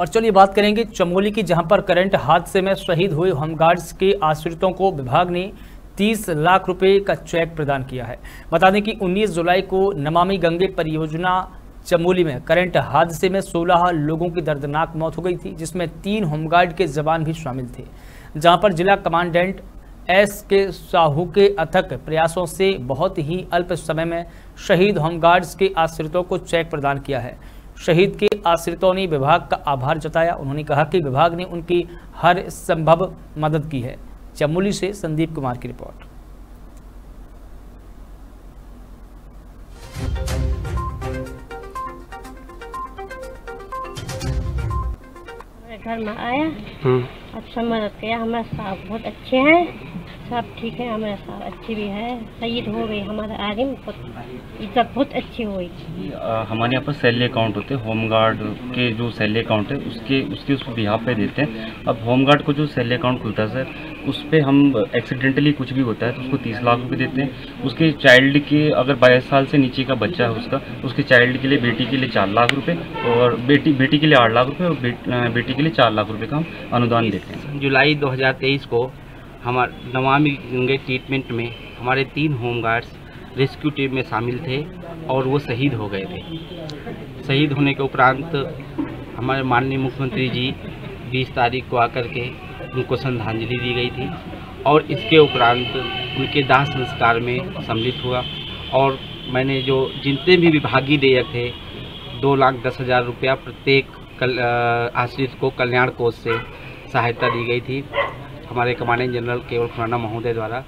और चलिए बात करेंगे चमोली की, जहाँ पर करंट हादसे में शहीद हुए होमगार्ड्स के आश्रितों को विभाग ने 30 लाख रुपए का चेक प्रदान किया है। बता दें कि 19 जुलाई को नमामि गंगे परियोजना चमोली में करंट हादसे में 16 लोगों की दर्दनाक मौत हो गई थी, जिसमें तीन होमगार्ड के जवान भी शामिल थे। जहाँ पर जिला कमांडेंट एस के साहू के अथक प्रयासों से बहुत ही अल्प समय में शहीद होमगार्ड्स के आश्रितों को चेक प्रदान किया है। शहीद के आश्रितों ने विभाग का आभार जताया। उन्होंने कहा कि विभाग ने उनकी हर संभव मदद की है। चमोली से संदीप कुमार की रिपोर्ट। घर में आया। अच्छा मदद किया। हमारे साहब बहुत अच्छे हैं। सब ठीक है हमारे साहब अच्छे भी है शहीद हो गए हमारे आर्मी इज़्ज़त बहुत अच्छी हुई हमारे यहाँ पर सैलरी अकाउंट होते हैं होमगार्ड के जो सैलरी अकाउंट है उसके उसके उस बिहार पे देते हैं। अब होमगार्ड को जो सैलरी अकाउंट खुलता है सर उस पर हम एक्सीडेंटली कुछ भी होता है तो उसको तीस लाख रुपए देते हैं। उसके चाइल्ड के अगर बाईस साल से नीचे का बच्चा है उसका उसके चाइल्ड के लिए बेटी के लिए चार लाख रुपये और बेटी बेटी के लिए आठ लाख रुपए और बेटी के लिए चार लाख रुपये का हम अनुदान देते हैं। जुलाई 2023 को हमारे नमामि गंगे ट्रीटमेंट में हमारे तीन होमगार्ड्स रेस्क्यू टीम में शामिल थे और वो शहीद हो गए थे। शहीद होने के उपरांत हमारे माननीय मुख्यमंत्री जी 20 तारीख को आकर के उनको श्रद्धांजलि दी गई थी और इसके उपरांत उनके दाह संस्कार में सम्मिलित हुआ और मैंने जो जितने भी विभागीय देयक थे, दो लाख दस हज़ार रुपया प्रत्येक कल आश्रित को कल्याण कोष से सहायता दी गई थी। हमारे कमांडिंग जनरल केवल खुराना महोदय द्वारा